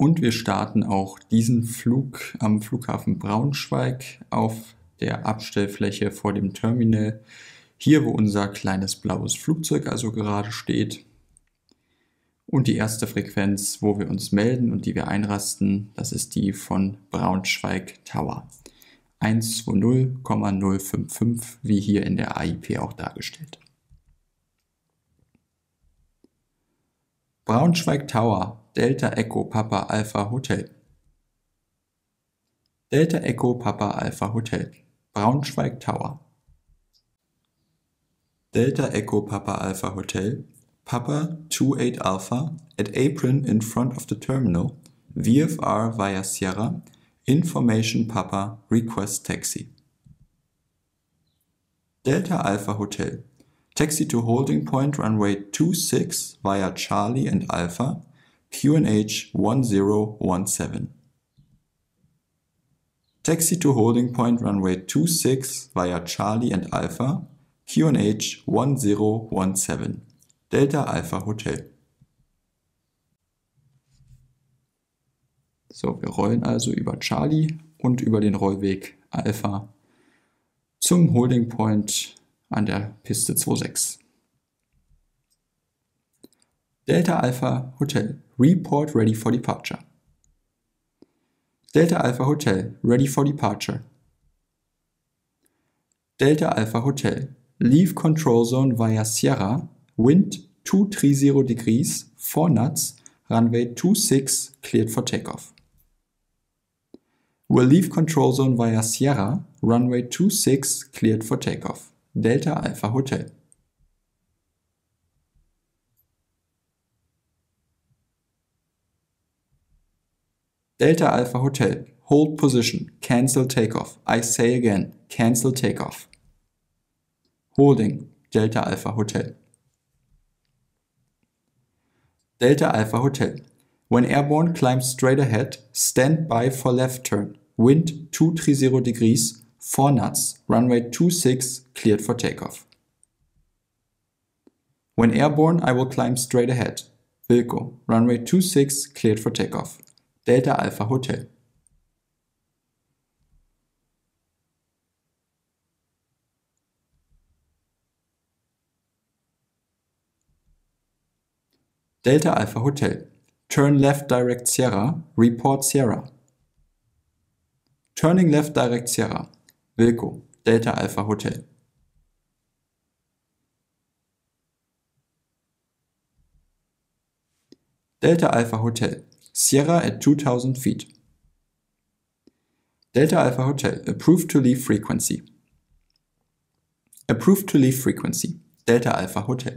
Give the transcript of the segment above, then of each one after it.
Und wir starten auch diesen Flug am Flughafen Braunschweig auf der Abstellfläche vor dem Terminal. Hier, wo unser kleines blaues Flugzeug also gerade steht. Und die erste Frequenz, wo wir uns melden und die wir einrasten, das ist die von Braunschweig Tower. 120,055, wie hier in der AIP auch dargestellt. Braunschweig Tower, Delta Echo Papa Alpha Hotel. Delta Echo Papa Alpha Hotel, Braunschweig Tower. Delta Echo Papa Alpha Hotel, Papa 28 Alpha, at apron in front of the terminal, VFR via Sierra, Information Papa, request taxi. Delta Alpha Hotel, taxi to holding point runway 26 via Charlie and Alpha, QNH 1017. Taxi to holding point runway 26 via Charlie and Alpha, QNH 1017. Delta Alpha Hotel. So, wir rollen also über Charlie und über den Rollweg Alpha zum Holding Point an der Piste 26. Delta Alpha Hotel, report ready for departure. Delta Alpha Hotel, ready for departure. Delta Alpha Hotel, leave control zone via Sierra, wind 230 degrees, 4 knots, runway 26 cleared for takeoff. We'll leave control zone via Sierra, runway 26 cleared for takeoff. Delta Alpha Hotel. Delta Alpha Hotel, hold position, cancel takeoff. I say again, cancel takeoff. Holding, Delta Alpha Hotel. Delta Alpha Hotel. When airborne, climb straight ahead, stand by for left turn, wind 230 degrees, 4 knots, runway 26 cleared for takeoff. When airborne, I will climb straight ahead. Wilco, runway 26 cleared for takeoff. Delta Alpha Hotel. Delta Alpha Hotel. Turn left direct Sierra, report Sierra. Turning left direct Sierra, Wilco, Delta Alpha Hotel. Delta Alpha Hotel, Sierra at 2000 feet. Delta Alpha Hotel, approved to leave frequency. Approved to leave frequency, Delta Alpha Hotel.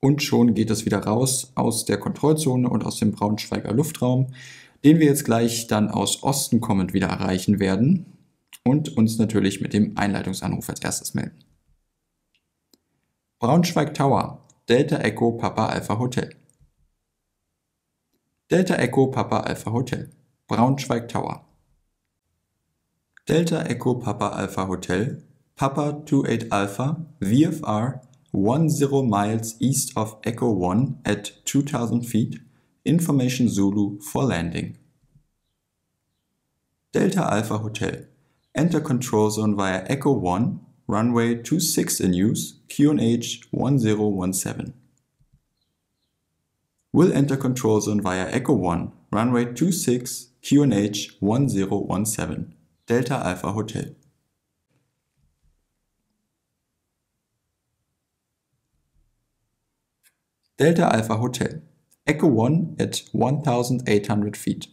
Und schon geht es wieder raus aus der Kontrollzone und aus dem Braunschweiger Luftraum, den wir jetzt gleich dann aus Osten kommend wieder erreichen werden und uns natürlich mit dem Einleitungsanruf als erstes melden. Braunschweig Tower, Delta Echo Papa Alpha Hotel. Delta Echo Papa Alpha Hotel, Braunschweig Tower. Delta Echo Papa Alpha Hotel, Papa 28 Alpha, VFR 10 miles east of Echo 1 at 2000 feet, Information Zulu for landing. Delta Alpha Hotel, enter control zone via Echo 1, runway 26 in use, QNH 1017. Will enter control zone via Echo 1, runway 26, QNH 1017, Delta Alpha Hotel. Delta Alpha Hotel, Echo 1 at 1800 feet.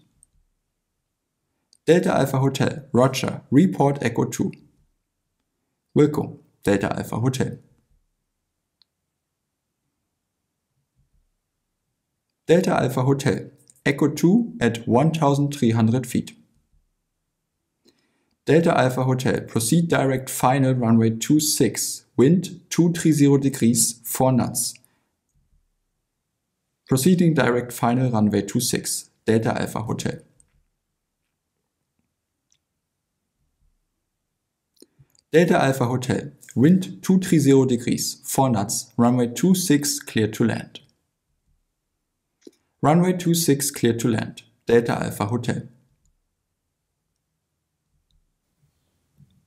Delta Alpha Hotel, Roger, report Echo 2. Wilco, Delta Alpha Hotel. Delta Alpha Hotel, Echo 2 at 1300 feet. Delta Alpha Hotel, proceed direct final runway 26, wind 230 degrees, 4 knots. Proceeding direct final runway 26, Delta Alpha Hotel. Delta Alpha Hotel, wind 230 degrees, 4 knots, runway 26 clear to land. Runway 26 clear to land. Delta Alpha Hotel.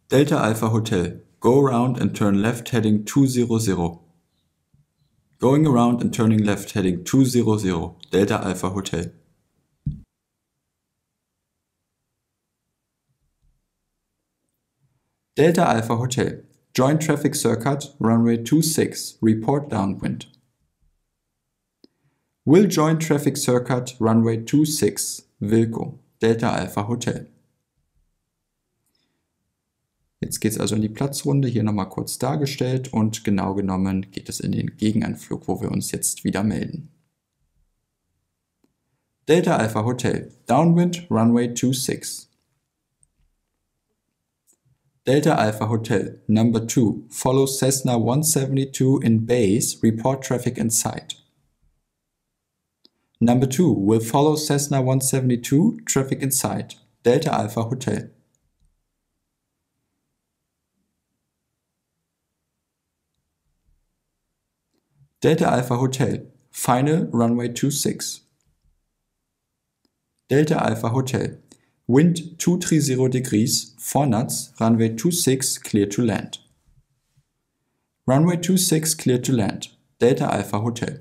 Delta Alpha Hotel. Go around and turn left heading 200. Going around and turning left heading 200. Delta Alpha Hotel. Delta Alpha Hotel. Join traffic circuit runway 26. Report downwind. Will join traffic circuit runway 26. Wilco. Delta Alpha Hotel. Jetzt geht es also in die Platzrunde, hier nochmal kurz dargestellt und genau genommen geht es in den Gegenanflug, wo wir uns jetzt wieder melden. Delta Alpha Hotel, Downwind Runway 26. Delta Alpha Hotel, Number 2, follow Cessna 172 in base, report traffic in sight. Number 2 will follow Cessna 172, traffic in sight Delta Alpha Hotel. Delta Alpha Hotel, final runway 26. Delta Alpha Hotel, wind 230 degrees, 4 knots, runway 26 clear to land. Runway 26 clear to land, Delta Alpha Hotel.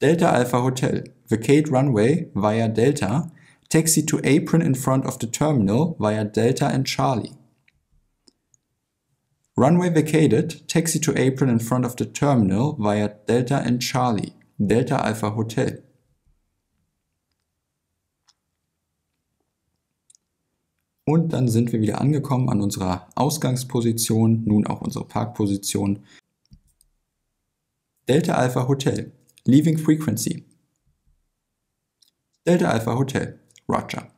Delta Alpha Hotel, vacate runway via Delta, taxi to apron in front of the terminal via Delta and Charlie. Runway vacated, taxi to apron in front of the terminal via Delta and Charlie, Delta Alpha Hotel. Und dann sind wir wieder angekommen an unserer Ausgangsposition, nun auch unsere Parkposition. Delta Alpha Hotel, leaving frequency. Delta Alpha Hotel, Roger.